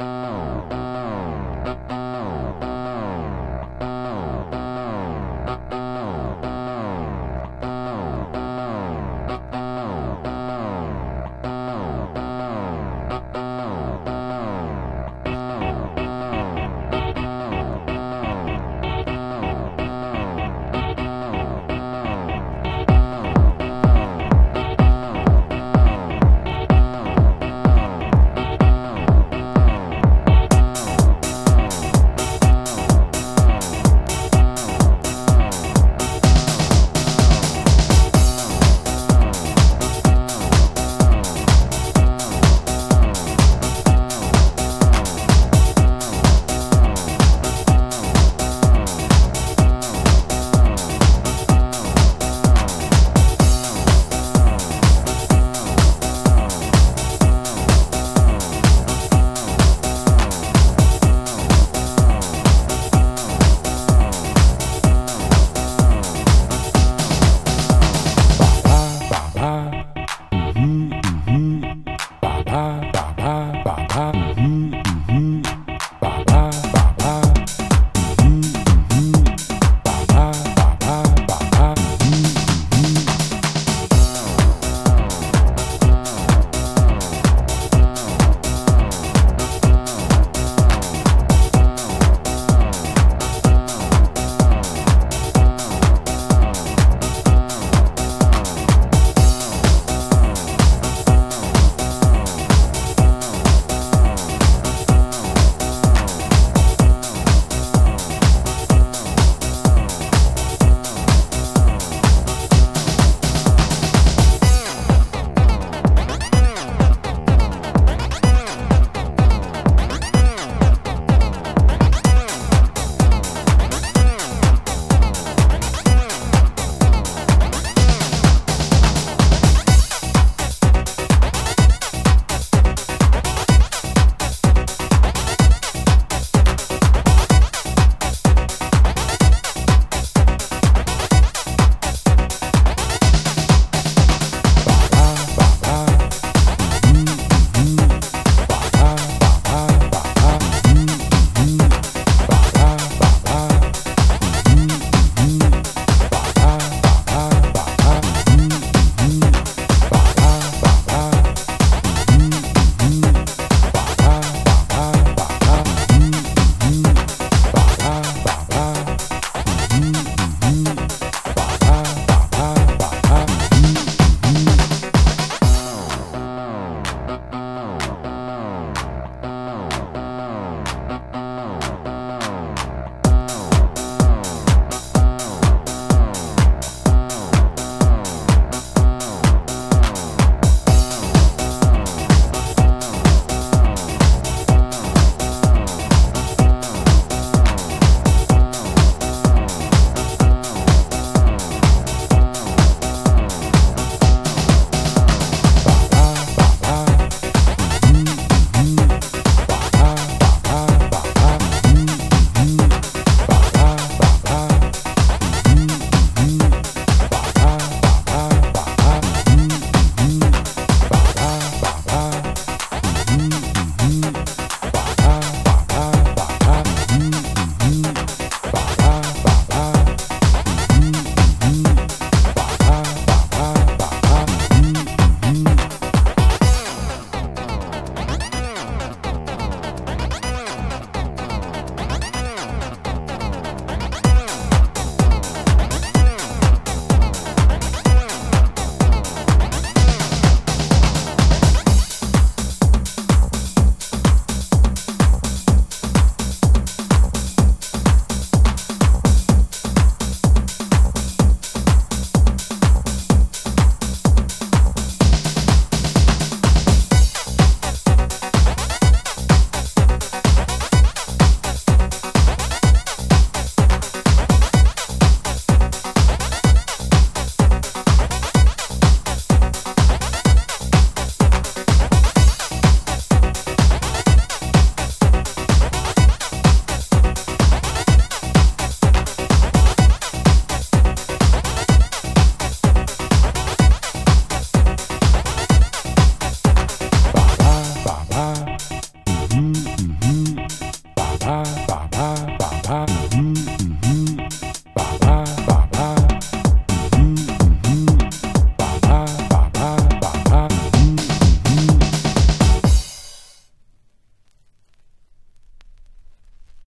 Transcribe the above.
Oh.